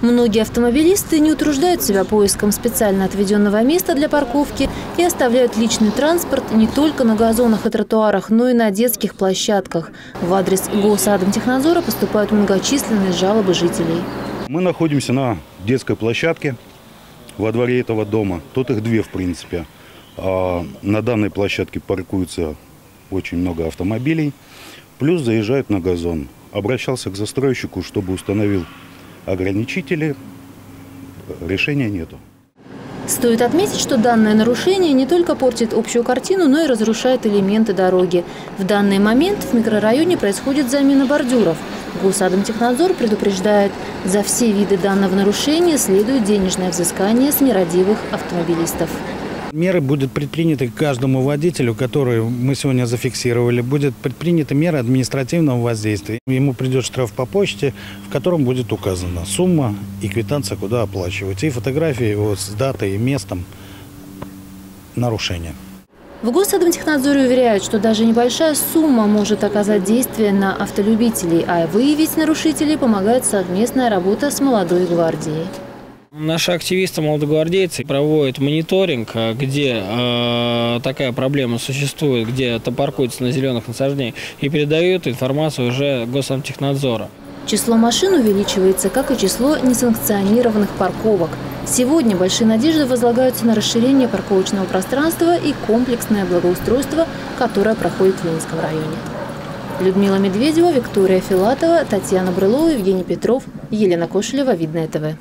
Многие автомобилисты не утруждают себя поиском специально отведенного места для парковки и оставляют личный транспорт не только на газонах и тротуарах, но и на детских площадках. В адрес Госадмтехнадзора поступают многочисленные жалобы жителей. Мы находимся на детской площадке во дворе этого дома. Тут их две, в принципе. А на данной площадке паркуется очень много автомобилей. Плюс заезжают на газон. Обращался к застройщику, чтобы установил ограничители. Решения нету. Стоит отметить, что данное нарушение не только портит общую картину, но и разрушает элементы дороги. В данный момент в микрорайоне происходит замена бордюров. Госадмтехнадзор предупреждает, за все виды данного нарушения следует денежное взыскание с нерадивых автомобилистов. Меры будут предприняты к каждому водителю, который мы сегодня зафиксировали. Будет предпринята мера административного воздействия. Ему придет штраф по почте, в котором будет указана сумма и квитанция, куда оплачивать. И фотографии вот, с датой и местом нарушения. В Госадмтехнадзоре уверяют, что даже небольшая сумма может оказать действие на автолюбителей, а выявить нарушителей помогает совместная работа с молодой гвардией. Наши активисты, молодогвардейцы проводят мониторинг, э, где э, такая проблема существует, где паркуется на зеленых насаждениях, и передают информацию уже Госамтехнадзора. Число машин увеличивается, как и число несанкционированных парковок. Сегодня большие надежды возлагаются на расширение парковочного пространства и комплексное благоустройство, которое проходит в Ленинском районе. Людмила Медведева, Виктория Филатова, Татьяна Брылова, Евгений Петров, Елена Кошелева, Видное ТВ.